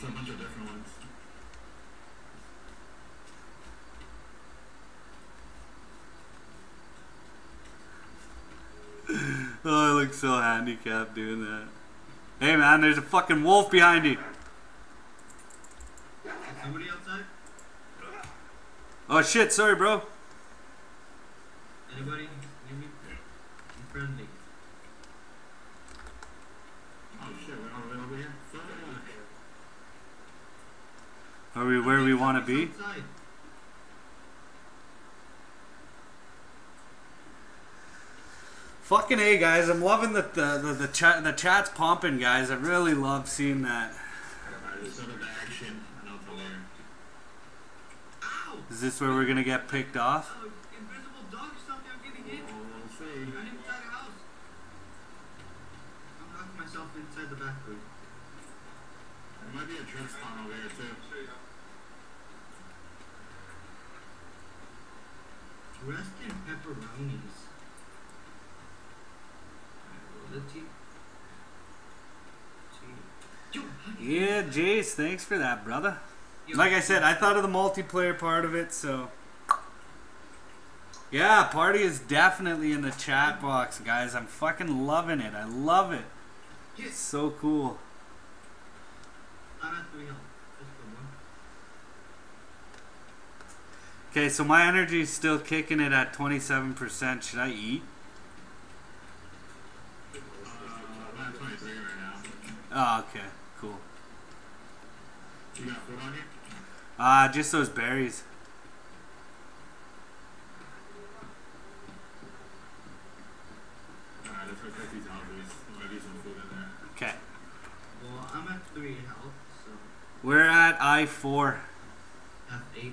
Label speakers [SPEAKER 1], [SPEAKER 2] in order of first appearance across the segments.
[SPEAKER 1] It's a bunch of different ones.
[SPEAKER 2] Oh, I look so handicapped doing that. Hey man, there's a fucking wolf behind you.
[SPEAKER 3] Somebody outside?
[SPEAKER 2] Oh shit, sorry bro.
[SPEAKER 3] Anybody? Near me? I'm friendly.
[SPEAKER 1] Oh shit, we're all the way over here? Fuck.
[SPEAKER 2] Are we where we want to be? Fucking A guys, I'm loving the the the, the chat the chat's pumping guys. I really love seeing that.
[SPEAKER 1] Alright, let's go to the action and I'll tell her.
[SPEAKER 3] Ow!
[SPEAKER 2] Is this where we're gonna get picked off?
[SPEAKER 3] Invisible dog or something. I'm getting hit.
[SPEAKER 1] We'll see.
[SPEAKER 3] I'm inside a house. I'm knocking myself inside the bathroom.
[SPEAKER 1] There might be a trick spawn over here too.
[SPEAKER 3] Dressed in pepperonis. Alright, roll the tea. Tea. Yo, how do you-
[SPEAKER 2] Yeah, Jace, thanks for that, brother. Like I said, I thought of the multiplayer part of it, so yeah, party is definitely in the chat box, guys. I'm fucking loving it. I love it. It's so cool. Okay, so my energy is still kicking it at 27%. Should I eat? Oh, okay. Cool. Ah, uh, just those berries. Okay.
[SPEAKER 3] Well, I'm at 3 health, so...
[SPEAKER 2] We're at I-4.
[SPEAKER 3] F8.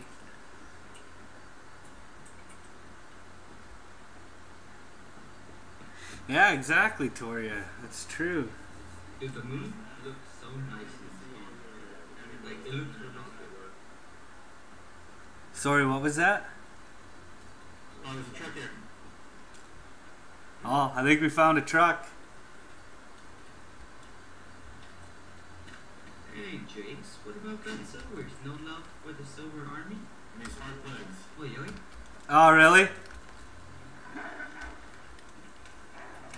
[SPEAKER 2] Yeah, exactly, Toria. That's true.
[SPEAKER 3] Dude, the moon looks so nice in spawn. Like, it looks realistic.
[SPEAKER 2] Sorry, what was that?
[SPEAKER 1] Oh, there's a truck here.
[SPEAKER 2] Oh, I think we found a truck.
[SPEAKER 3] Hey, Jace, what about that silvers? No love for the silver army?
[SPEAKER 1] Any spark plugs?
[SPEAKER 3] Oh, yoy.
[SPEAKER 2] Oh, really?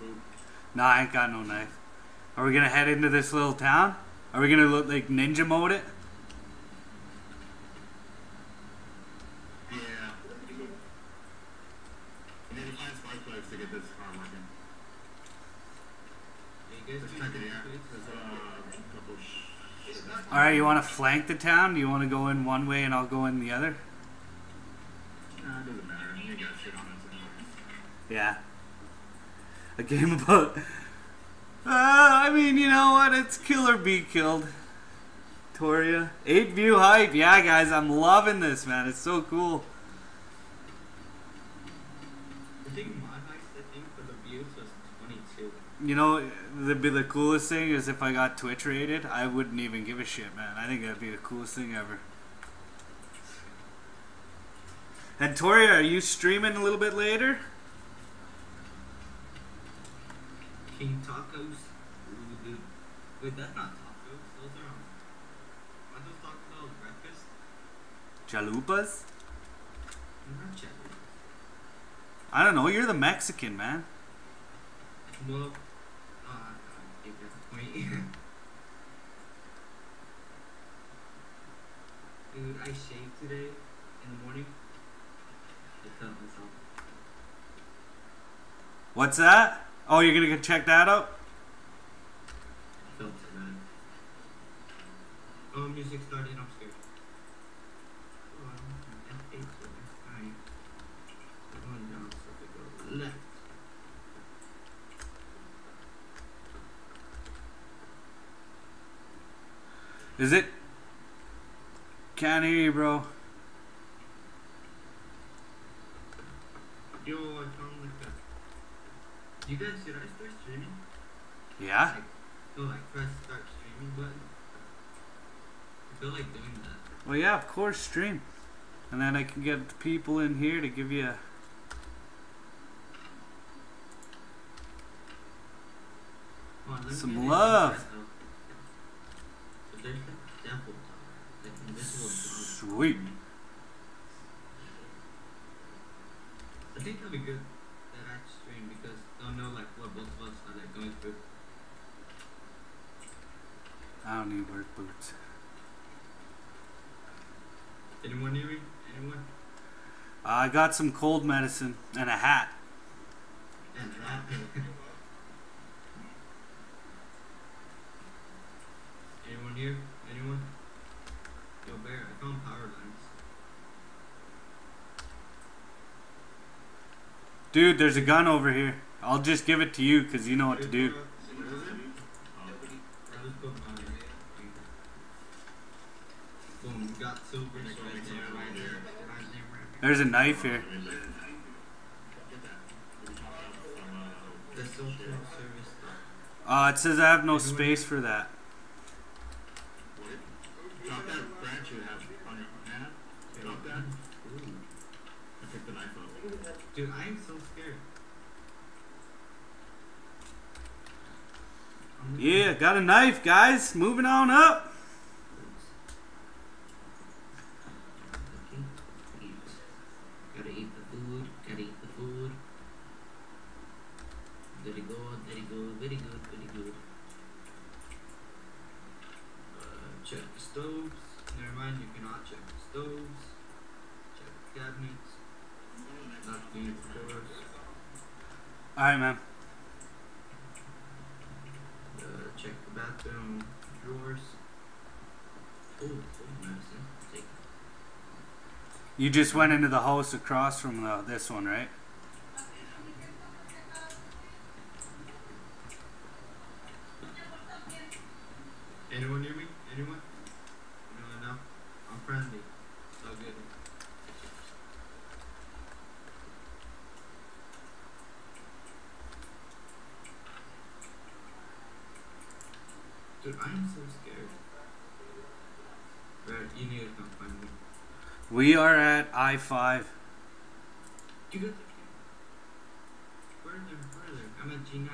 [SPEAKER 1] food.
[SPEAKER 2] Nah, I ain't got no knife. Are we gonna head into this little town? Are we gonna look like ninja mode it?
[SPEAKER 1] Yeah. To to working.
[SPEAKER 3] Hey, you
[SPEAKER 2] you wanna flank the town? Do you wanna go in one way and I'll go in the other? Yeah. A game about. Uh, I mean, you know what? It's kill or be killed. Toria. 8 view hype. Yeah, guys, I'm loving this, man. It's so cool.
[SPEAKER 3] I think my highest, I think, for the views was 22.
[SPEAKER 2] You know, the be the coolest thing is if I got Twitch rated, I wouldn't even give a shit, man. I think that'd be the coolest thing ever. And Toria, are you streaming a little bit later?
[SPEAKER 3] King Tacos. Ooh, dude. Wait, that's not tacos. Those are, um, are those tacos called breakfast?
[SPEAKER 2] Chalupas?
[SPEAKER 3] Not jelly.
[SPEAKER 2] I don't know. You're the Mexican, man.
[SPEAKER 3] Well, uh, I take that point. Dude, I shaved today in the morning. I cut myself.
[SPEAKER 2] What's that? Oh, you're gonna go check that out?
[SPEAKER 3] Filter, man. Oh, music started upstairs. Left.
[SPEAKER 2] Is it? Can't hear you, bro.
[SPEAKER 3] Yo, you guys, should I start streaming?
[SPEAKER 2] Yeah?
[SPEAKER 3] Like, no, like press start streaming button. I feel like doing that.
[SPEAKER 2] Well, yeah, of course, stream. And then I can get the people in here to give you.
[SPEAKER 3] Come on,
[SPEAKER 2] Some love.
[SPEAKER 3] But there's like devil tower, like invisible tower.
[SPEAKER 2] Sweet.
[SPEAKER 3] I think that'll be good of us are like going through.
[SPEAKER 2] I don't need work boots.
[SPEAKER 3] Anyone near me? Anyone?
[SPEAKER 2] I got some cold medicine and a hat.
[SPEAKER 3] And that. Anyone here? Anyone? Yo, Bear, I found power lines.
[SPEAKER 2] Dude, there's a gun over here. I'll just give it to you because you know what to do.
[SPEAKER 3] I.
[SPEAKER 2] There's a knife here. Uh, it says I have no space for that.
[SPEAKER 1] Drop that branch you have on your hand. Drop that.
[SPEAKER 3] Ooh.
[SPEAKER 1] I picked the knife up.
[SPEAKER 3] Dude, I am so scared. I'm
[SPEAKER 2] Yeah, got a knife, guys. Moving on up.
[SPEAKER 3] Gotta eat the food, gotta eat the food. Very good, very good, very good, very good. Uh, check the stoves. Never mind, you cannot check the stoves. Check the cabinets. Not the.
[SPEAKER 2] Alright, man.
[SPEAKER 3] Uh, check the bathroom drawers. Oh, full medicine. Take it.
[SPEAKER 2] You just went into the house across from the, this one, right?
[SPEAKER 3] Anyone near me? Anyone? No, now? I'm friendly. So good. Dude, I'm so scared. Right, you need to come find me.
[SPEAKER 2] We are at I 5.
[SPEAKER 3] You Further, further. I'm at G9.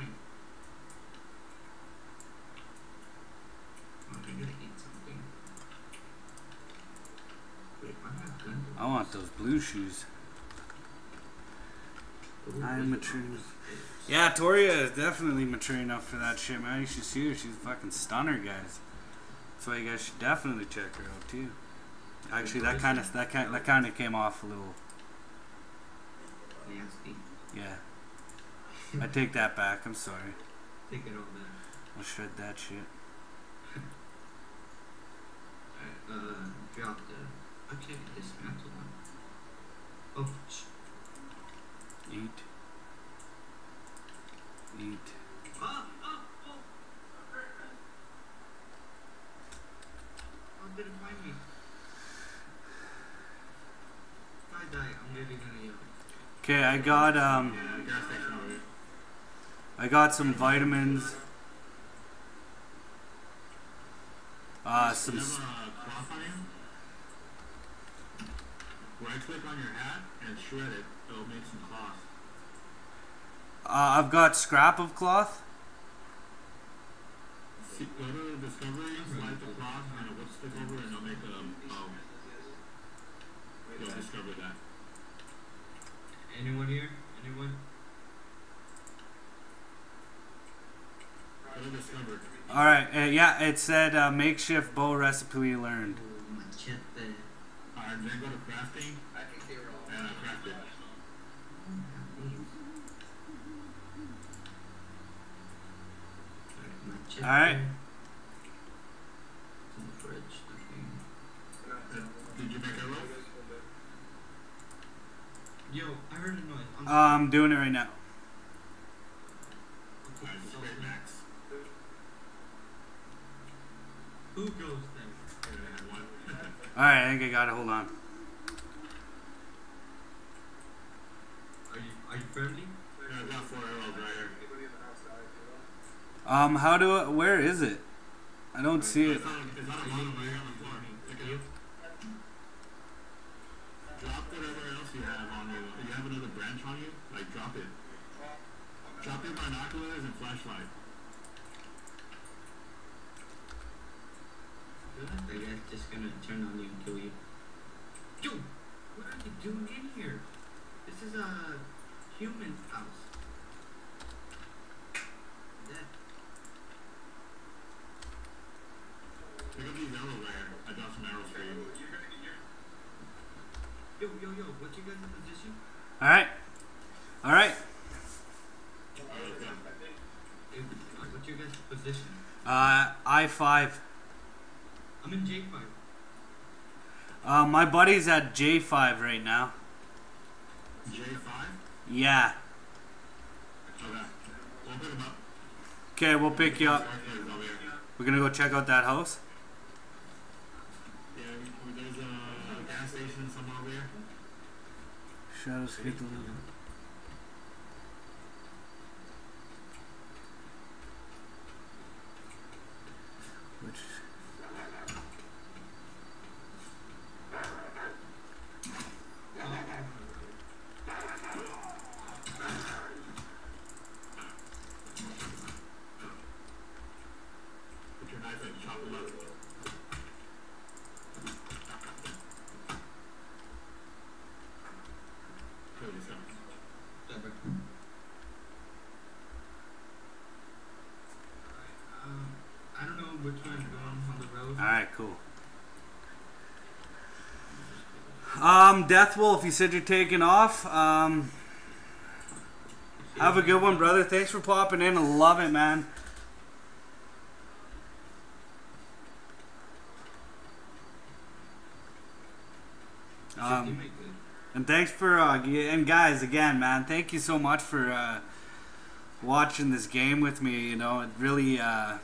[SPEAKER 3] Oh, I gotta eat something. Wait, why not gun?
[SPEAKER 2] I want those blue shoes. I'm mature enough. Yeah, Toria is definitely mature enough for that shit, man. You should see her. She's a fucking stunner, guys. That's why you guys should definitely check her out too. Actually, that kind of that kind that kind of came off a little.
[SPEAKER 3] Nasty.
[SPEAKER 2] Yeah, I take that back. I'm sorry.
[SPEAKER 3] Take it all back.
[SPEAKER 2] I'll shred that shit.
[SPEAKER 3] Alright, uh, drop the. I can dismantle one. Oh,
[SPEAKER 2] Eat. Eat.
[SPEAKER 3] Ah, ah, oh! How did it find me? If I die, I'm really gonna yell.
[SPEAKER 2] Okay, I got um. I got some vitamins. Uh, some.
[SPEAKER 1] Right click on your hat and shred it. It'll make some cloth.
[SPEAKER 2] Uh, I've got scrap of cloth.
[SPEAKER 1] Go to discovery, select the cloth, and a whip stick over, and it'll make a. Oh, you'll discover that.
[SPEAKER 3] Anyone here? Anyone?
[SPEAKER 1] Go to discover.
[SPEAKER 2] All right. Uh, yeah, it said uh, makeshift bow recipe learned.
[SPEAKER 3] Machete.
[SPEAKER 1] Alright, then go to crafting. And uh, craft it.
[SPEAKER 3] Machete.
[SPEAKER 2] Alright.
[SPEAKER 3] It's Yo, I heard a noise. I'm
[SPEAKER 2] Uh, I'm doing it right now.
[SPEAKER 3] Okay,
[SPEAKER 1] Alright, just
[SPEAKER 3] so
[SPEAKER 1] wait, Max.
[SPEAKER 3] Who goes there?
[SPEAKER 2] Alright, I think I got it. Hold on.
[SPEAKER 3] Are you are you friendly?
[SPEAKER 1] Yeah, I got four arrows right here.
[SPEAKER 2] Um, how do I, where is it? I don't see it.
[SPEAKER 1] It's not, it's not a lot of right here on the floor. Pick it up. Drop whatever else you have on you. You have another branch on you? Like, drop it. Drop your binoculars and flashlight.
[SPEAKER 3] The guy's just gonna turn on you and kill you. Dude, what are you doing in here? This is a human house. That
[SPEAKER 1] Pick up these arrows right here. I dropped some arrows for you.
[SPEAKER 3] yo yo yo, what's your guys' position?
[SPEAKER 2] Alright. Alright.
[SPEAKER 1] Alright, let's go.
[SPEAKER 3] Hey, uh, what's your guys' position?
[SPEAKER 2] Uh, I-5.
[SPEAKER 3] I'm in J five.
[SPEAKER 2] Uh, my buddy's at J5 right now.
[SPEAKER 1] J5?
[SPEAKER 2] Yeah.
[SPEAKER 1] Okay. We'll pick him up.
[SPEAKER 2] Okay, we'll pick you up.
[SPEAKER 1] Sparklers over here.
[SPEAKER 2] We're gonna go check out that house.
[SPEAKER 1] Yeah, there's a gas station somewhere over here.
[SPEAKER 2] Shadows hit the living. Which
[SPEAKER 1] Put your knife and chop him up. Kill yourself.
[SPEAKER 3] Whatever. Um, I don't know which one's going on the road.
[SPEAKER 2] Alright, cool. Um, Death Wolf, you said you're taking off. Um, have a good one, brother. Thanks for popping in. I love it, man. Um? And thanks for uh, and guys again, man. Thank you so much for uh, watching this game with me. You know, it really uh,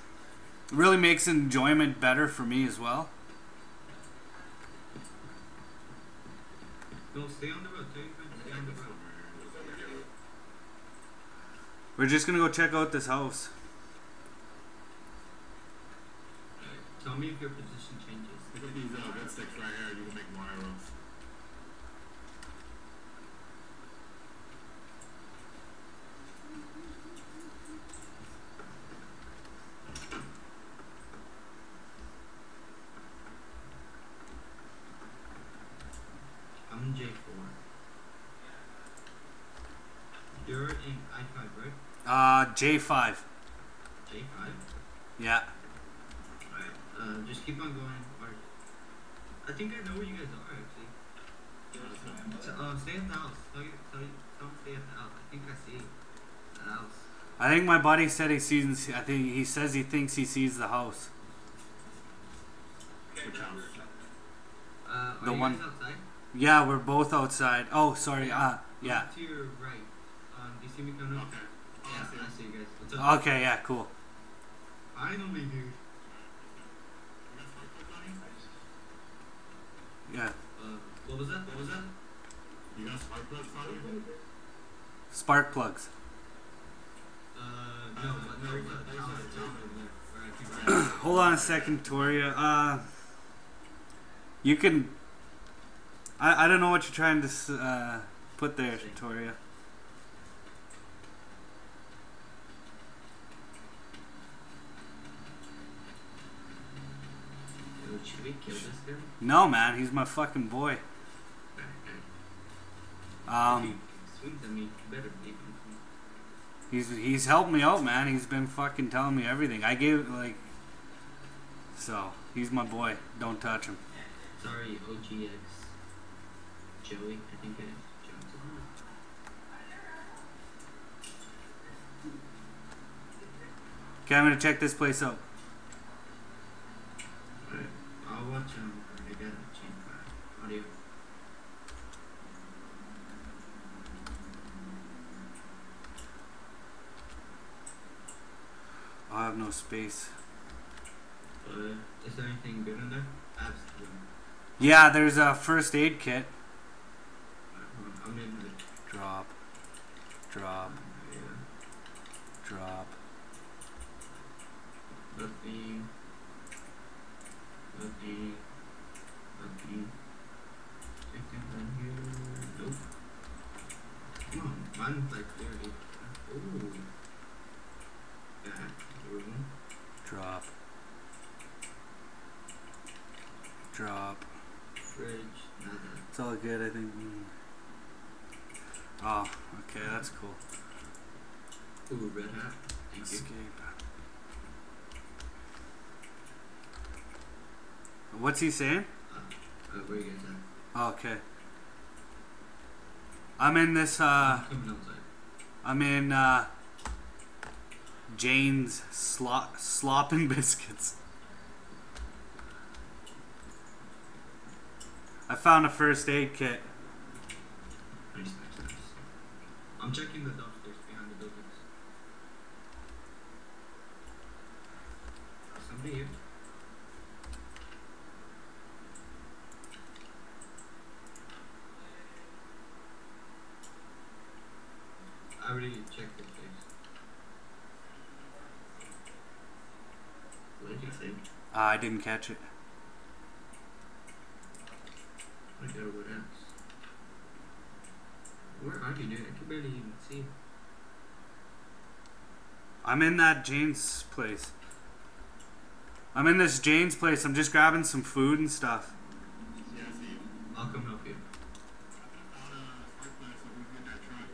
[SPEAKER 2] really makes enjoyment better for me as well.
[SPEAKER 3] No, stay on the road. Tell your friends, stay on the road.
[SPEAKER 2] We're just gonna go check out this house.
[SPEAKER 3] Tell me if your position changes.
[SPEAKER 1] Pick up these uh, red sticks right here. You can make more arrows.
[SPEAKER 2] J5.
[SPEAKER 3] J5?
[SPEAKER 2] Yeah.
[SPEAKER 3] Alright, uh, just keep on going. I think I know where you guys are, actually. Uh, stay in the house. Don't stay at the house. I think I see the house.
[SPEAKER 2] I think my buddy said he sees. I think he says he thinks he sees the house.
[SPEAKER 1] Which house?
[SPEAKER 3] Uh,
[SPEAKER 2] the one. Yeah, we're both outside. Oh, sorry. Yeah. Uh, yeah.
[SPEAKER 3] To your right. Um, do you see me coming up?
[SPEAKER 1] Okay.
[SPEAKER 3] Yeah.
[SPEAKER 2] Cool.
[SPEAKER 3] Finally, dude.
[SPEAKER 1] You got spark plugs you?
[SPEAKER 2] Yeah.
[SPEAKER 3] Uh, what was that? What was that?
[SPEAKER 1] You got spark plugs on?
[SPEAKER 2] Spark plugs.
[SPEAKER 3] Uh, no, but there's a, there's a job over there. Where I can grab.
[SPEAKER 2] Hold on a second, Toria. Uh, you can. I, I don't know what you're trying to s- uh, put there, Toria.
[SPEAKER 3] Dude, should we kill this guy?
[SPEAKER 2] No, man, he's my fucking boy. Um,
[SPEAKER 3] Swings at me. You better leave him.
[SPEAKER 2] he's he's helped me out, man. He's been fucking telling me everything. I gave like. So he's my boy. Don't touch him.
[SPEAKER 3] Sorry, OGX. Joey, I think it is.
[SPEAKER 2] Okay, I'm gonna check this place out.
[SPEAKER 3] Alright, I'll watch him. I gotta change my audio.
[SPEAKER 2] I have no space.
[SPEAKER 3] Uh, is there anything good in there? Absolutely.
[SPEAKER 2] Yeah, there's a first aid kit.
[SPEAKER 3] Alright, hold on. I'm in the.
[SPEAKER 2] Drop. Drop.
[SPEAKER 3] Yeah.
[SPEAKER 2] Drop.
[SPEAKER 3] Nothing. Nothing. Nothing. Anything down here? Nope. Come on, mine's like clearly. Ooh. That room.
[SPEAKER 2] Drop. Drop.
[SPEAKER 3] Fridge. Nada.
[SPEAKER 2] It's all good, I think. Oh, okay, that's cool.
[SPEAKER 3] Ooh, red hat. Thank you.
[SPEAKER 2] Escape. What's he saying?
[SPEAKER 3] Uh, where you guys at?
[SPEAKER 2] Oh, okay. I'm in this, uh, I'm in, uh, Jane's slop, slopping biscuits. I found a first aid kit.
[SPEAKER 3] Nice, nice, nice. I'm checking the dumpsters behind the buildings. Somebody here? I the place. What did you say?
[SPEAKER 2] Uh, I didn't catch it.
[SPEAKER 3] I gotta what else? Where are you, dude? I can barely even see.
[SPEAKER 2] I'm in that Jane's place. I'm in this Jane's place. I'm just grabbing some food and stuff.
[SPEAKER 1] Yeah, see.
[SPEAKER 3] I'll come help you.
[SPEAKER 1] I found a spark plug so we can get that truck.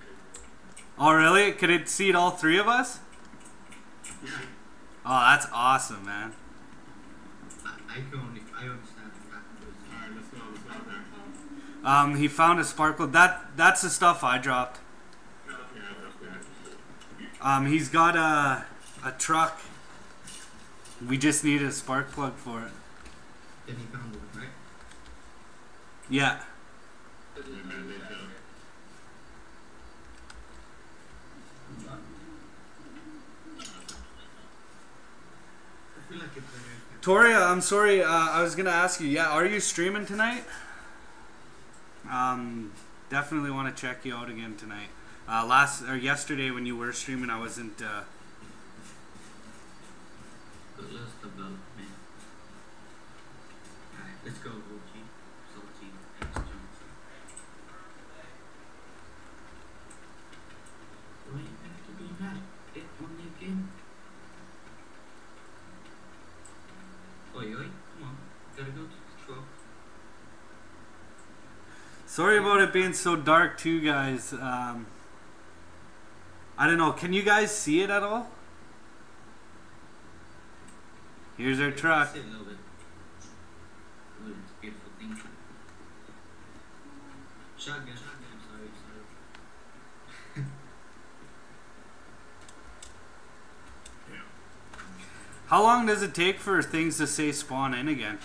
[SPEAKER 2] Oh, really? Could it seat all three of us?
[SPEAKER 1] Yeah.
[SPEAKER 2] Oh, that's awesome, man.
[SPEAKER 3] I, can only, I understand that.
[SPEAKER 1] Alright, let's go. Let's go there.
[SPEAKER 2] Um, he found a sparkle. That that's the stuff I dropped.
[SPEAKER 1] Yeah, that's good.
[SPEAKER 2] Um, he's got a a truck. We just need a spark plug for it.
[SPEAKER 3] Then he found one, right?
[SPEAKER 2] Yeah.
[SPEAKER 1] Yeah, man, they tell.
[SPEAKER 3] I feel
[SPEAKER 2] Toria, I'm sorry. Uh, I was gonna ask you. Yeah, are you streaming tonight? Um, definitely want to check you out again tonight. Uh, last or yesterday when you were streaming, I wasn't. Uh,
[SPEAKER 3] let's go, OG. Salty X Johnson. Why you have to be mad? It only game. Oi, oi, come on. Gotta go to the truck.
[SPEAKER 2] Sorry about it being so dark, too, guys. Um, I don't know. Can you guys see it at all? Here's our truck.
[SPEAKER 3] Sit a little bit. Ooh, it's a beautiful thing. Shotgun, shotgun, sorry, sorry.
[SPEAKER 2] How long does it take for things to say spawn in again?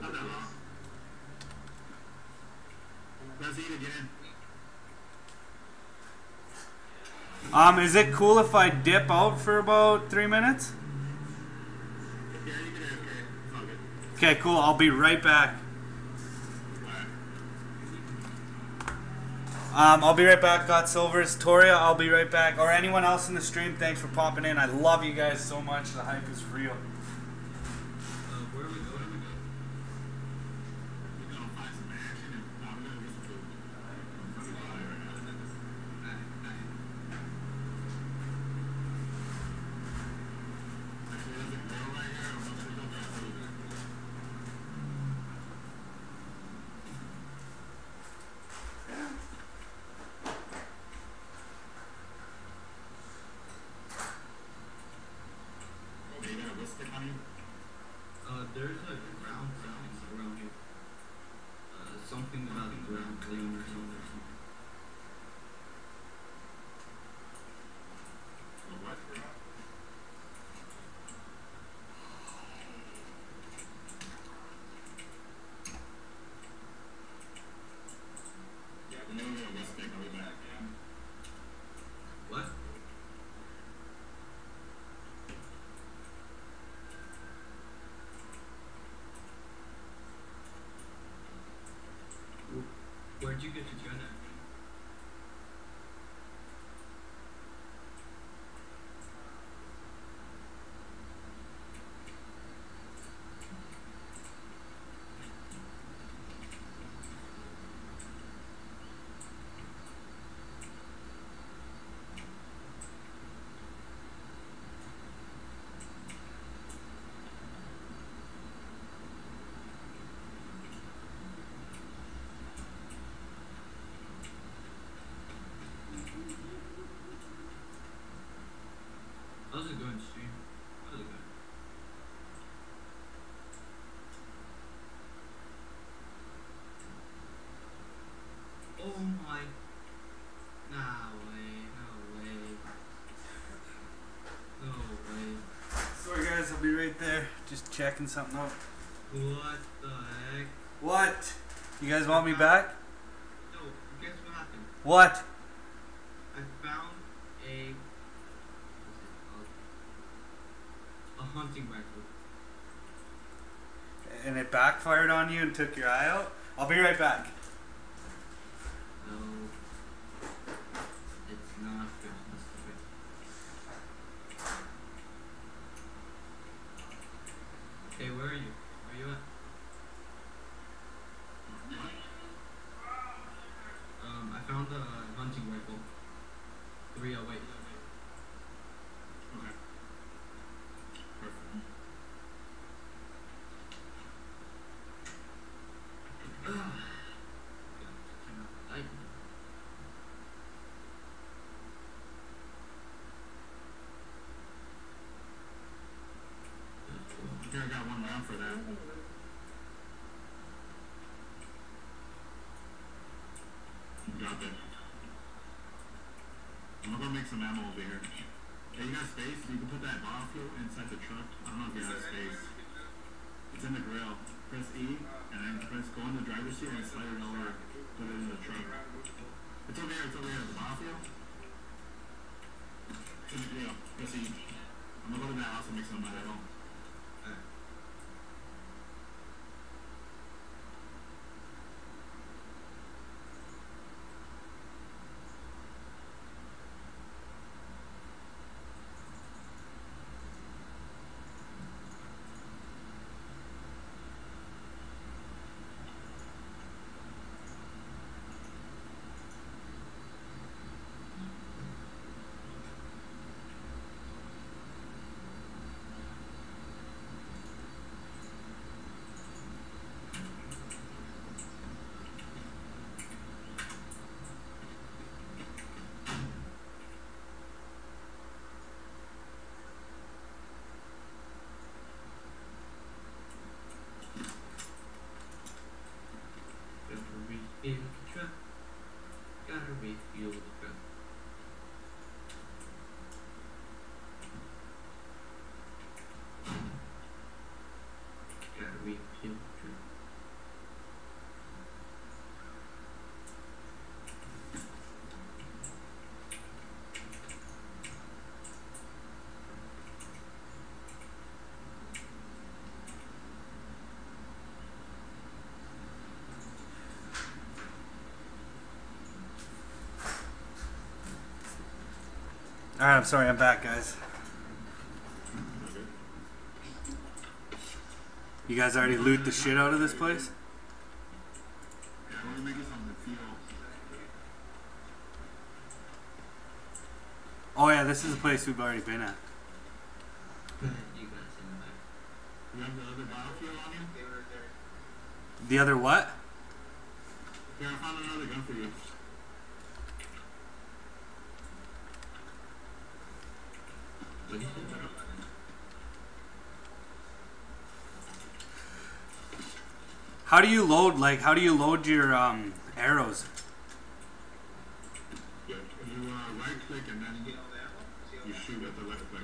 [SPEAKER 1] Not that long. Let's eat again.
[SPEAKER 2] Um, is it cool if I dip out for about three minutes? Okay, cool. I'll be right back. Um, I'll be right back, Got Silvers. Toria, I'll be right back. Or anyone else in the stream, thanks for popping in. I love you guys so much. The hype is real. Checking something out.
[SPEAKER 3] What the heck?
[SPEAKER 2] What? You guys want me back?
[SPEAKER 3] No, guess what happened?
[SPEAKER 2] What?
[SPEAKER 3] I found a. What's it called? A hunting rifle.
[SPEAKER 2] And it backfired on you and took your eye out? I'll be right back.
[SPEAKER 3] No. It's not Christmas. Okay, where are you? Where are you at? Um, I found a hunting rifle. 308.
[SPEAKER 1] Okay. Perfect.
[SPEAKER 3] I,
[SPEAKER 1] Here, I got one round for that. Got it. I'm gonna go make some ammo over here. Hey, you got space? You can put that bottle fuel inside the truck. I don't know if you have space. It's in the grill. Press E, and then press go in the driver's seat and slide it over. Put it in the truck. It's over here. It's over here. The bottle fuel. It's in the grill. Press E. I'm gonna go to that house and make some of my.
[SPEAKER 3] gotta refuel the truck. Gotta refuel the truck. Gotta refuel the truck.
[SPEAKER 2] Alright, I'm sorry, I'm back, guys. You guys already loot the shit out of this place?
[SPEAKER 1] Yeah.
[SPEAKER 2] Oh yeah, this is a place we've already been at.
[SPEAKER 3] the
[SPEAKER 1] other
[SPEAKER 2] what?
[SPEAKER 1] Here, I found another gun for you.
[SPEAKER 3] What is it?
[SPEAKER 2] How do you load like how do you load your um arrows?
[SPEAKER 1] Yeah. You uh, right click and then you shoot at the left click.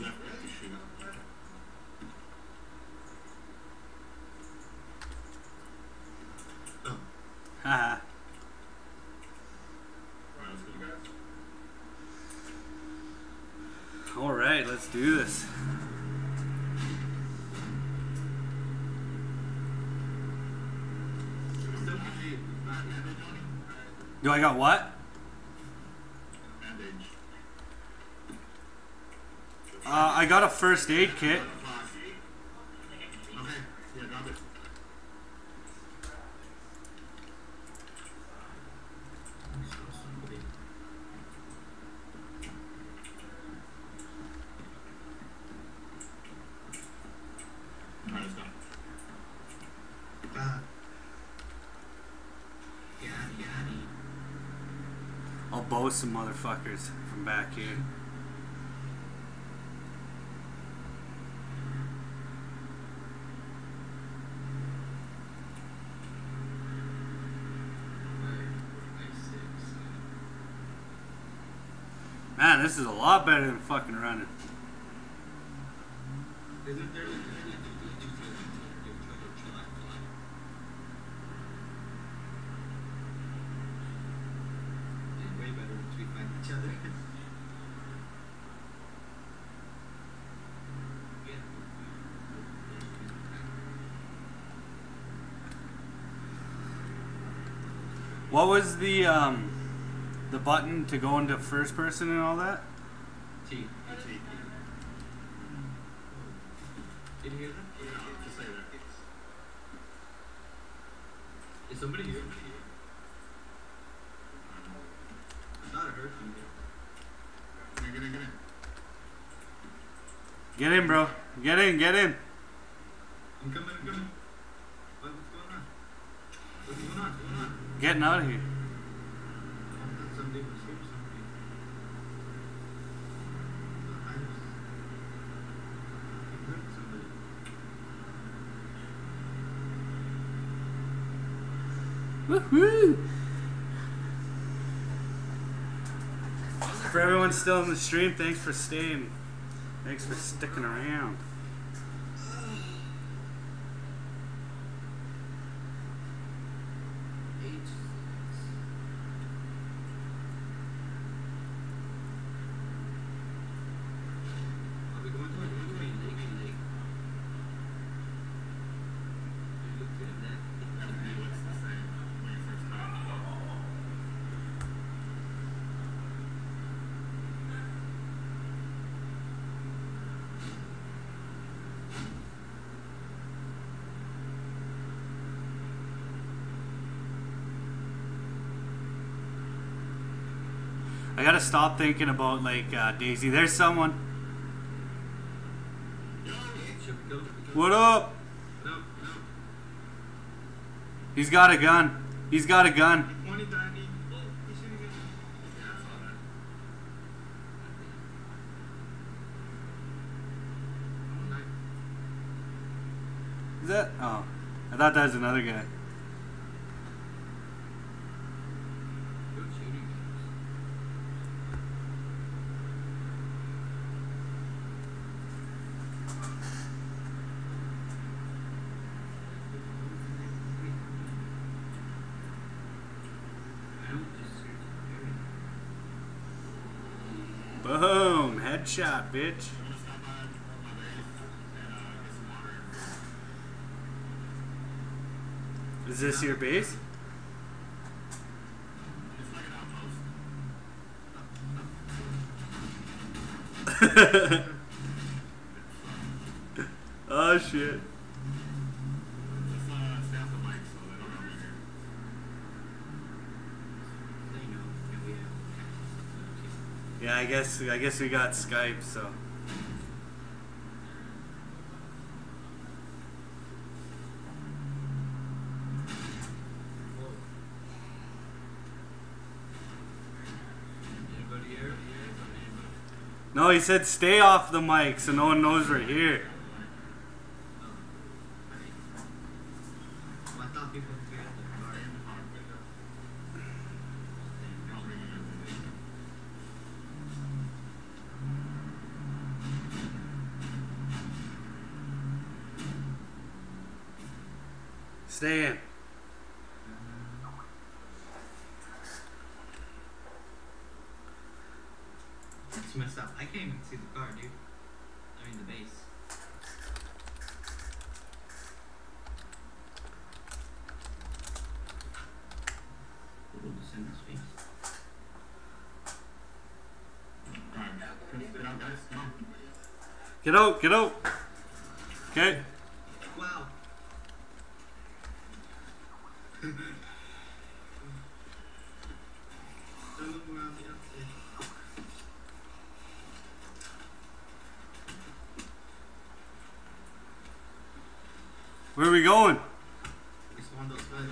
[SPEAKER 1] Left click to shoot.
[SPEAKER 3] Oh,
[SPEAKER 2] Haha. All right, let's do this.
[SPEAKER 3] Still, hey, uh,
[SPEAKER 1] Bandage on him?
[SPEAKER 2] Do I got what? Uh, I got a first aid kit.
[SPEAKER 1] Class. Okay, yeah, drop it. Alright, let's go.
[SPEAKER 3] Uh, yeah, yeah.
[SPEAKER 2] I'll bow some motherfuckers from back here. Man, this is a lot better than fucking running.
[SPEAKER 3] Isn't there like any glitches that you try to chill out, chill out? It's way better once we find each other.
[SPEAKER 2] What was the um the button to go into first person and all that?
[SPEAKER 3] T.
[SPEAKER 1] That's it.
[SPEAKER 3] Did you hear that?
[SPEAKER 1] Yeah, just say that.
[SPEAKER 3] Is somebody here? I thought I heard something.
[SPEAKER 1] Get in, get in, get in.
[SPEAKER 2] Get in, bro. Get in, get in.
[SPEAKER 3] I'm coming, I'm coming. What, what's going on? What's going on? What's going on?
[SPEAKER 2] Getting out of here.
[SPEAKER 3] I thought somebody was here or something. I was. I heard somebody.
[SPEAKER 2] Woohoo! For everyone still in the stream, thanks for staying. Thanks for sticking around.
[SPEAKER 3] Eight. Are we going to a green lake? Lake. You look good at that.
[SPEAKER 1] Everything looks the same when you first start.
[SPEAKER 2] I gotta stop thinking about like uh, Daisy. There's someone. What up? He's got a gun. He's got a gun. Is that? Oh, I thought that was another guy.
[SPEAKER 3] Good shooting.
[SPEAKER 2] Boom! Headshot, bitch.
[SPEAKER 1] I'm gonna stop by my base and uh, get some water.
[SPEAKER 2] Is this your base?
[SPEAKER 1] It's like an outpost.
[SPEAKER 2] oh shit.
[SPEAKER 1] Just uh, stay off the mic so they don't know we're here.
[SPEAKER 3] They know. Yeah, we have.
[SPEAKER 2] Yeah, I guess we got Skype, so. No, he said stay off the mic so no one knows we're here.
[SPEAKER 3] I thought people would figure out the car.
[SPEAKER 1] I'll bring you guys in.
[SPEAKER 2] Stay in.
[SPEAKER 3] Messed up. I can't even see the car, dude. I mean the base. We'll just send this face.
[SPEAKER 1] Alright, Chris, get out, guys. Come on.
[SPEAKER 2] Get out, get out. Okay.
[SPEAKER 3] Wow. Don't look around the outside.
[SPEAKER 2] Where are we going?
[SPEAKER 3] We spawned outside.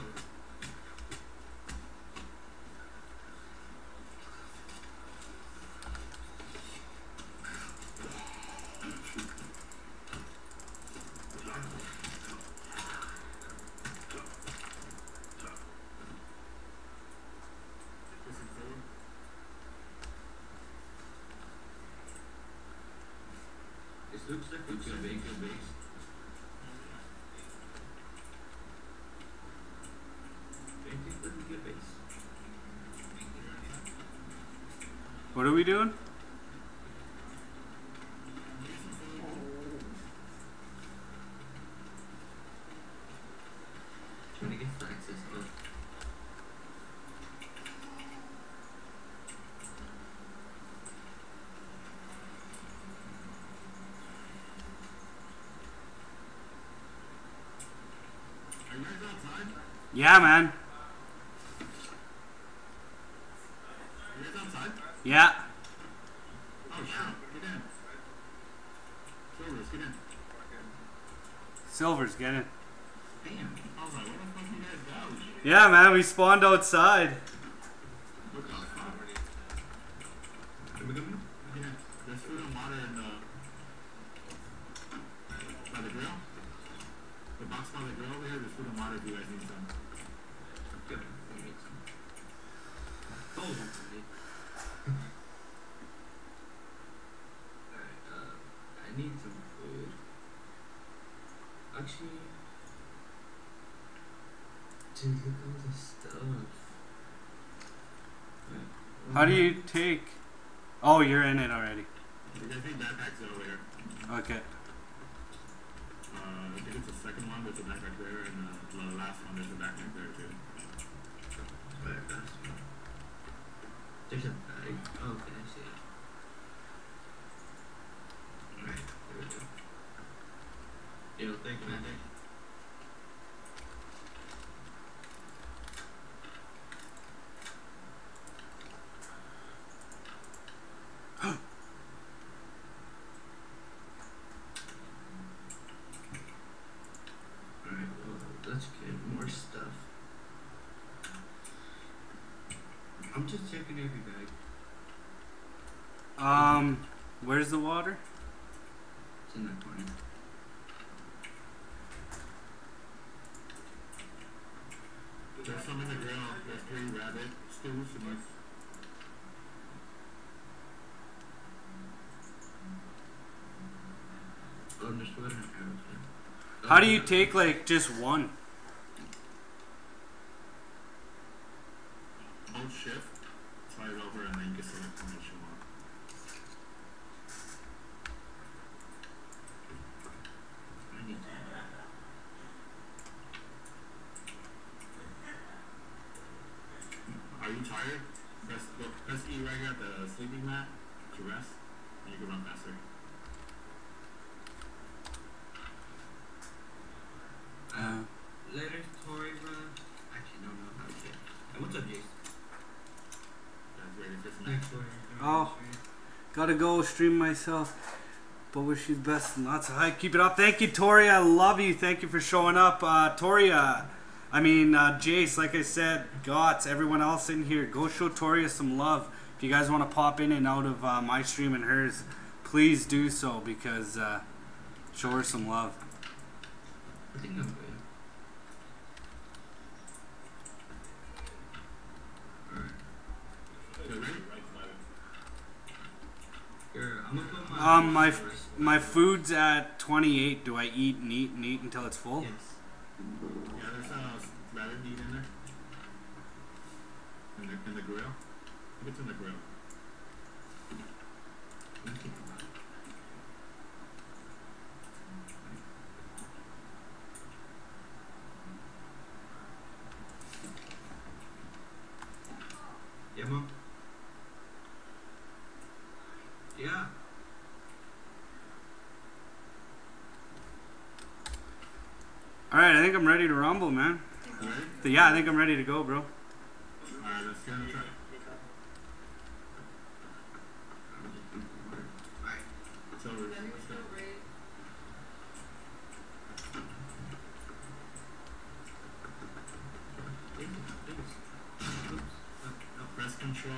[SPEAKER 1] Listen forward.
[SPEAKER 3] This looks like a good base. Good base. I think that's a good base.
[SPEAKER 2] What are we doing?
[SPEAKER 3] Trying to get for access to
[SPEAKER 1] Are you guys outside?
[SPEAKER 2] Yeah, man. Yeah.
[SPEAKER 1] Get in. Silvers, get in.
[SPEAKER 2] Getting.
[SPEAKER 3] Damn.
[SPEAKER 1] Like, where the fuck you guys go?
[SPEAKER 2] Yeah, man. We spawned outside.
[SPEAKER 1] What the fuck?
[SPEAKER 3] Are we going?
[SPEAKER 1] Get in. There's food and water in the... By the grill? The box by the grill over here, there's food and water if you guys need some.
[SPEAKER 3] Good. We need some. Oh, okay. Alright, uh, I need some food. Actually, dude, look at all this stuff. Alright,
[SPEAKER 2] How do you take? Oh, you're in it already.
[SPEAKER 1] You guys need backpacks over here.
[SPEAKER 2] Okay.
[SPEAKER 1] Uh, I think it's the second one, there's a backpack there, and uh, the last one, there's a backpack there too.
[SPEAKER 3] Alright, that's one. There's a bag. Oh, okay, I see it. Alright, there we go. Yo, thank you, man. Alright, well, let's get more stuff. I'm just bag.
[SPEAKER 2] Um, where's the water?
[SPEAKER 3] It's in that corner.
[SPEAKER 1] There's some in the grill, there's three rabbit stews and there's
[SPEAKER 3] Understood.
[SPEAKER 2] How do you take like just one?
[SPEAKER 1] hold shift, slide it over, and then you can select how much you want.
[SPEAKER 3] I need to.
[SPEAKER 1] Are you tired? Press, go, press E right here at the sleeping mat to rest, and you can run faster.
[SPEAKER 3] Uh, later, Tori, bro. Actually, no, no, how to say. Hey, what's up, Jace?
[SPEAKER 1] Guys, ready for some
[SPEAKER 3] Thanks,
[SPEAKER 1] action?
[SPEAKER 3] Tori.
[SPEAKER 2] Oh. Gotta go stream myself. But wish you the best and lots of hype. Keep it up. Thank you, Tori. I love you. Thank you for showing up. Uh, Tori, uh, I mean, uh, Jace, like I said, Gots, everyone else in here, go show Toria some love. If you guys want to pop in and out of uh, my stream and hers, please do so because uh, show her some love. Um, my my food's at 28. Do I eat and eat and eat until it's full?
[SPEAKER 3] Yes.
[SPEAKER 1] Yeah, there's not else shredded meat in there. In the, in the grill. What's in the grill?
[SPEAKER 2] Yeah, mom. I'm ready to rumble, man.
[SPEAKER 1] Ready?
[SPEAKER 2] Yeah, I think I'm ready to go, bro.
[SPEAKER 3] No. Uh, uh,
[SPEAKER 1] press control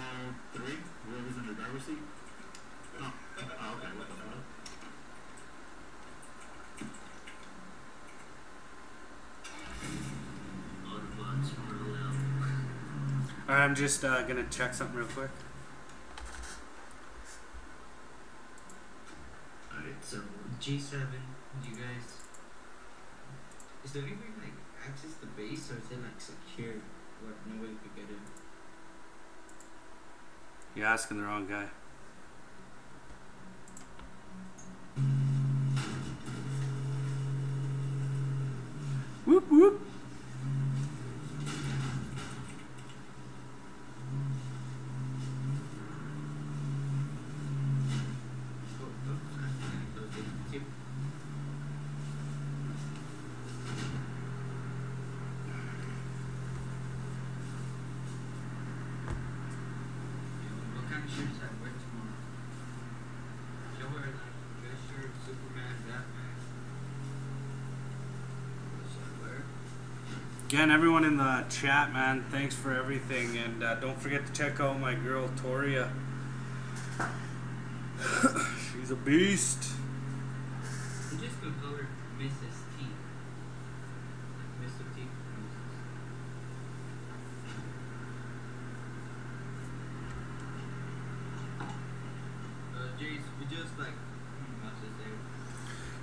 [SPEAKER 1] 3, whoever's in the driver's seat. Oh, oh okay, what the fuck?
[SPEAKER 3] All the buttons are allowed.
[SPEAKER 2] All right, I'm just uh, gonna check something real quick.
[SPEAKER 3] Alright, so G7, you guys. Is there any way like access the base or is it like secure where nobody could get in?
[SPEAKER 2] You're asking the wrong guy. Whoop whoop.
[SPEAKER 3] Oh, oh, I closed it. Keep- What kind of shirt is that wear tomorrow? Should I wear like dress shirt, Superman, Batman? What should I wear?
[SPEAKER 2] Again, everyone in the chat, man, thanks for everything, and uh, don't forget to check out my girl Toria. She's a beast.
[SPEAKER 3] I'm just gonna call her Mrs. T. Like Mr. T. Mrs. Uh, Jace, we just like, hmm, what's his name?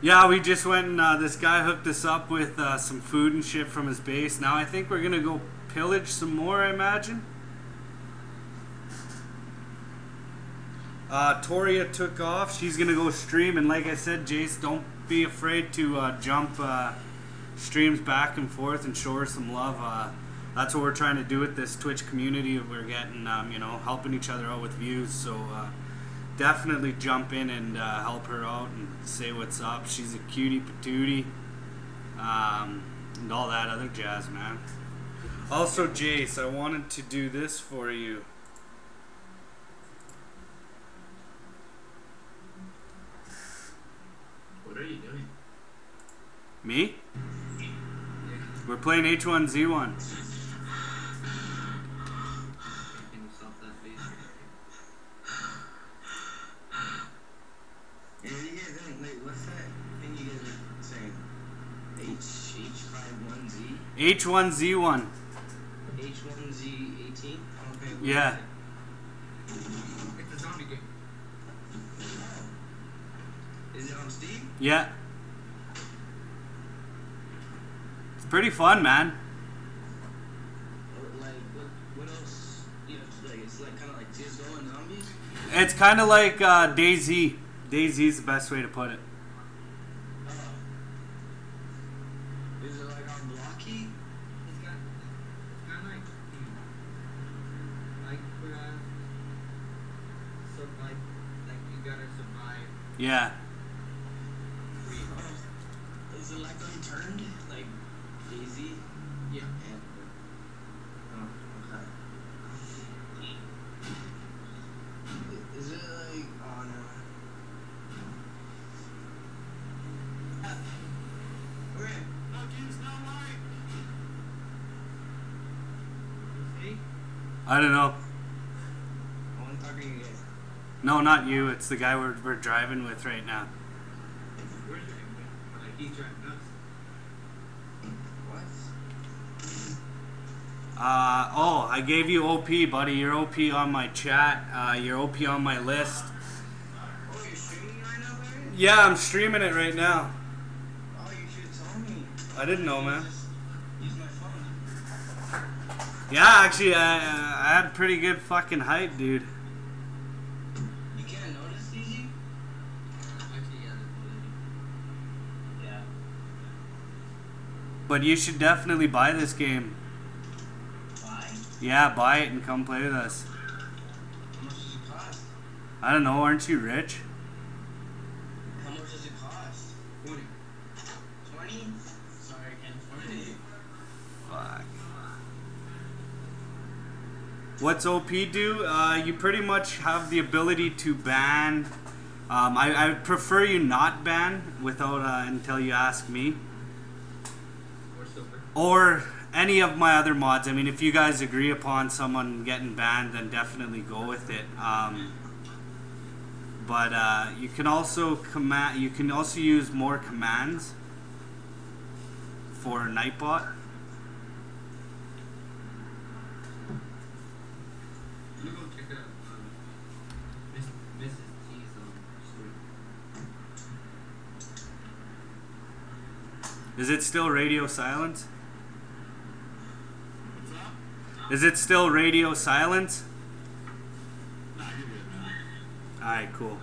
[SPEAKER 2] Yeah, we just went and uh, this guy hooked us up with uh, some food and shit from his base. Now I think we're gonna go pillage some more. I imagine. Uh, Toria took off. She's gonna go stream, and like I said, Jace, don't be afraid to uh, jump uh, streams back and forth and show her some love. Uh, that's what we're trying to do with this Twitch community. We're getting, um, you know, helping each other out with views. So definitely jump in and uh, help her out and say what's up. She's a cutie patootie, um, and all that other jazz, man. Also, Jace, I wanted to do this for you.
[SPEAKER 3] What are you doing?
[SPEAKER 2] Me? We're playing H1Z1. H1Z1.
[SPEAKER 4] H1Z18? Okay.
[SPEAKER 2] Yeah.
[SPEAKER 3] It's a zombie game.
[SPEAKER 4] Is it on Steam?
[SPEAKER 2] Yeah. It's pretty fun, man.
[SPEAKER 4] Like, what, what else? You know, it's like, it's like kind of like CSGO and zombies?
[SPEAKER 2] It's kind of like uh, DayZ. DayZ is the best way to put it. Yeah.
[SPEAKER 3] Free.
[SPEAKER 4] Oh. Is it like unturned? Like DayZ?
[SPEAKER 3] Yeah.
[SPEAKER 4] And, oh, okay. Is it like on uh Okay.
[SPEAKER 1] No, kids, no light!
[SPEAKER 3] See?
[SPEAKER 2] I don't know.
[SPEAKER 4] I'm talking to you guys.
[SPEAKER 2] No, not you. It's the guy we're, we're driving with right now. Uh, oh, I gave you OP, buddy. You're OP on my chat. Uh, you're OP on my list.
[SPEAKER 4] Oh, you're streaming right now?
[SPEAKER 2] Yeah, I'm streaming it right now.
[SPEAKER 4] Oh, you should me.
[SPEAKER 2] I didn't know, man. Yeah, actually, I, I had pretty good fucking height, dude.
[SPEAKER 4] You can't notice, DZ?
[SPEAKER 3] Actually, yeah, that's what it
[SPEAKER 4] Yeah.
[SPEAKER 2] But you should definitely buy this game.
[SPEAKER 4] Why?
[SPEAKER 2] Yeah, buy it and come play with us.
[SPEAKER 4] How much does it cost?
[SPEAKER 2] I don't know, aren't you rich?
[SPEAKER 4] How much does it cost?
[SPEAKER 3] is. Twenty.
[SPEAKER 4] 20? Sorry, I can't afford it.
[SPEAKER 2] Fuck. What's OP do? Uh, you pretty much have the ability to ban. Um, I, I prefer you not ban without uh, until you ask me.
[SPEAKER 3] Or
[SPEAKER 2] any of my other mods. I mean, if you guys agree upon someone getting banned, then definitely go with it. Um, but uh, you can also command. You can also use more commands for Nightbot. Is it still radio silence? Is it still radio silence?
[SPEAKER 1] Nah, you're good, man.
[SPEAKER 2] All right, cool.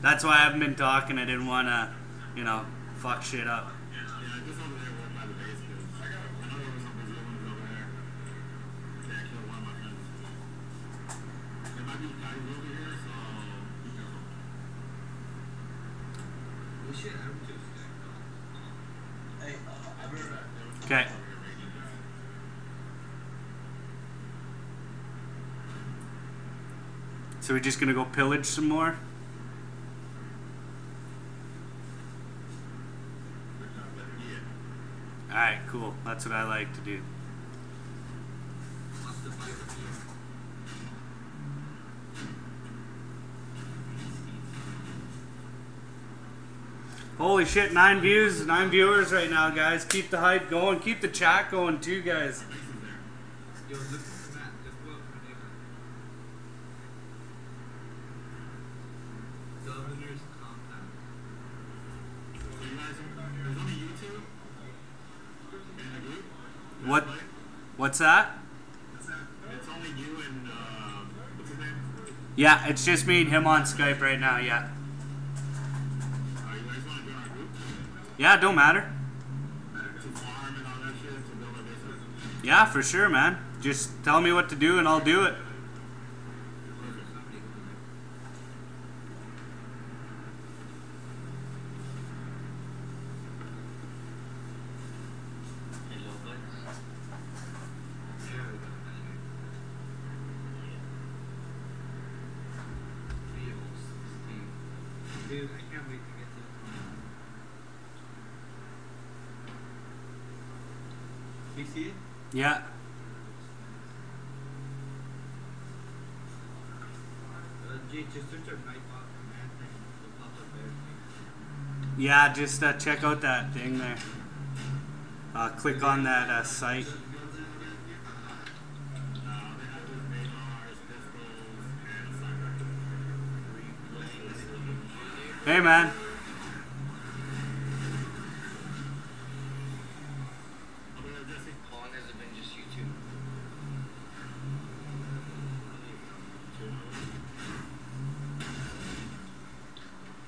[SPEAKER 2] That's why I haven't been talking. I didn't want to, you know, fuck shit up.
[SPEAKER 1] Yeah, just over there, work by the base, 'cause I know there was some Brazilians over there. They killed one of my friends. There might be guys over here, so be careful.
[SPEAKER 3] We should have to stack
[SPEAKER 4] Hey, uh, I'll be right back.
[SPEAKER 2] Okay.
[SPEAKER 1] Over here, raging.
[SPEAKER 2] So we're just gonna go pillage some more. All right, cool. That's what I like to do. Holy shit, nine views, nine viewers right now, guys. Keep the hype going. Keep the chat going too, guys.
[SPEAKER 1] Base is there.
[SPEAKER 3] Yo, look at the map. Look what her neighbor. Governor's compound.
[SPEAKER 1] So you guys, there's only you two in the group. You
[SPEAKER 2] What?
[SPEAKER 1] guys play?
[SPEAKER 2] What's that?
[SPEAKER 1] It's only you and uh, what's his name?
[SPEAKER 2] Yeah, it's just me and him on Skype right now. Yeah. Yeah, don't matter. Yeah, for sure, man. Just tell me what to do and I'll do it.
[SPEAKER 3] There's somebody over there.
[SPEAKER 4] Hello, buds.
[SPEAKER 3] Yeah, we got that here. Feels, Steve. Dude, I can't wait to get to the compound. You see it?
[SPEAKER 2] Yeah.
[SPEAKER 3] Uh, Jay, just search our Nightbot command thing. It'll pop up there.
[SPEAKER 2] Yeah, just uh, check out that thing there. Uh, click on that uh, site.
[SPEAKER 1] Hey they have this Maynards, pistols, and sniper.
[SPEAKER 2] Hey, man.
[SPEAKER 1] Over there, Jesse.
[SPEAKER 4] How long has it been just you two?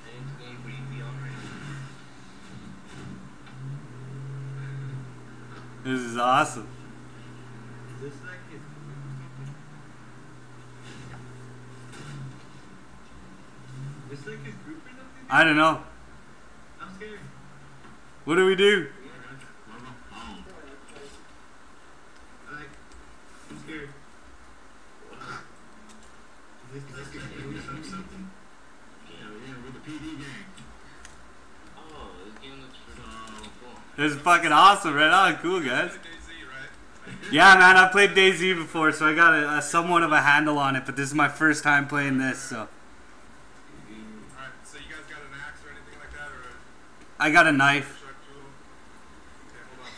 [SPEAKER 4] Anything anybody be on right now?
[SPEAKER 2] This is awesome.
[SPEAKER 3] Is this like his This like his group or something?
[SPEAKER 2] I don't know.
[SPEAKER 3] I'm scared.
[SPEAKER 2] What do we do?
[SPEAKER 1] Oh.
[SPEAKER 3] Like, I'm scared. Is this like a group or something?
[SPEAKER 1] Yeah, yeah, with the PD gang.
[SPEAKER 4] Oh, this game looks pretty
[SPEAKER 1] So,
[SPEAKER 4] cool.
[SPEAKER 2] This is fucking awesome. Right on. Cool, guys. Yeah, man. I played DayZ before, so I got a, a somewhat of a handle on it. But this is my first time playing this, so
[SPEAKER 5] Alright, so you guys got an axe or anything like that, or a
[SPEAKER 2] I got a knife.
[SPEAKER 5] sharp tool? Okay, hold on.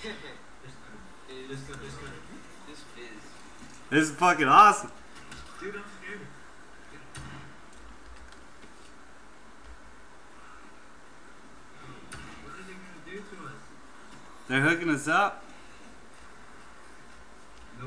[SPEAKER 3] This time.
[SPEAKER 4] It
[SPEAKER 3] This
[SPEAKER 4] is
[SPEAKER 3] guy, this guy.
[SPEAKER 4] this fizz.
[SPEAKER 2] This is fucking awesome.
[SPEAKER 3] Dude, I'm scared. What are they gonna do to us?
[SPEAKER 2] They're hooking us up.
[SPEAKER 3] No,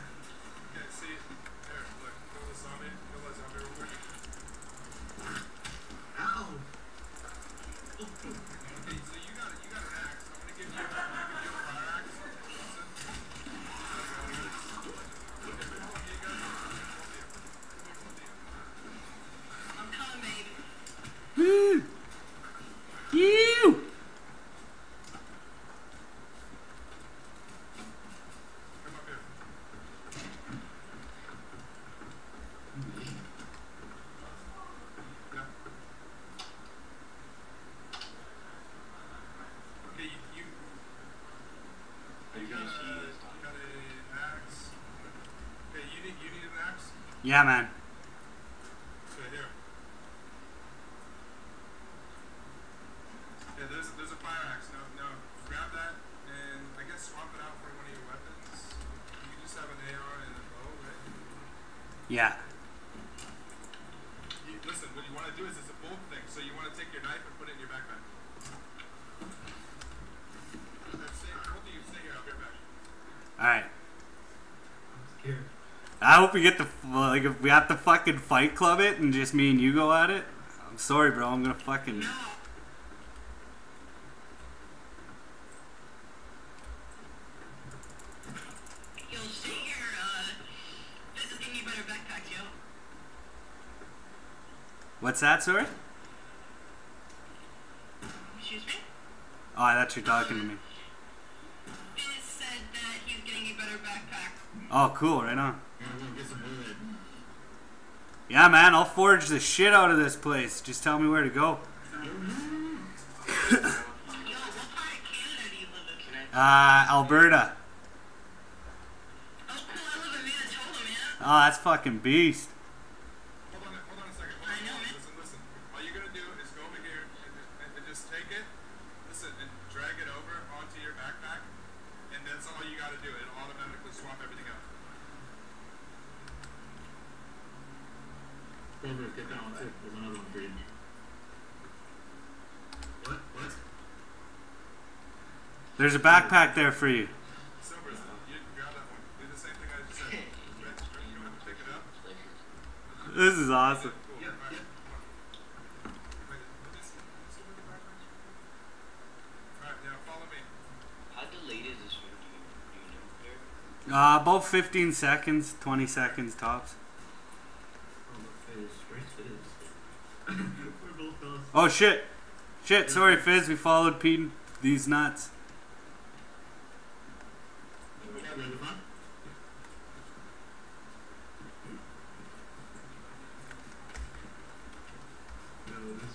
[SPEAKER 5] Got
[SPEAKER 2] have to
[SPEAKER 5] fucking fight club it and just me and you go at it? I'm sorry, bro. I'm gonna fucking. What's that, sorry?
[SPEAKER 6] Excuse me?
[SPEAKER 5] Oh, that's you talking to me. Oh, cool, right on.
[SPEAKER 7] Yeah,
[SPEAKER 5] man, I'll forge the shit out of this place. Just tell me where to go. uh, Alberta.
[SPEAKER 6] Oh,
[SPEAKER 5] that's fucking beast.
[SPEAKER 2] backpack
[SPEAKER 5] there for you. This is awesome. Uh, about 15 seconds, 20 seconds tops.
[SPEAKER 3] Oh
[SPEAKER 5] shit! Shit, sorry Fizz, we followed Pete these nuts.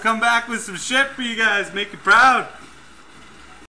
[SPEAKER 5] Come back with some shit for you guys. Make you proud.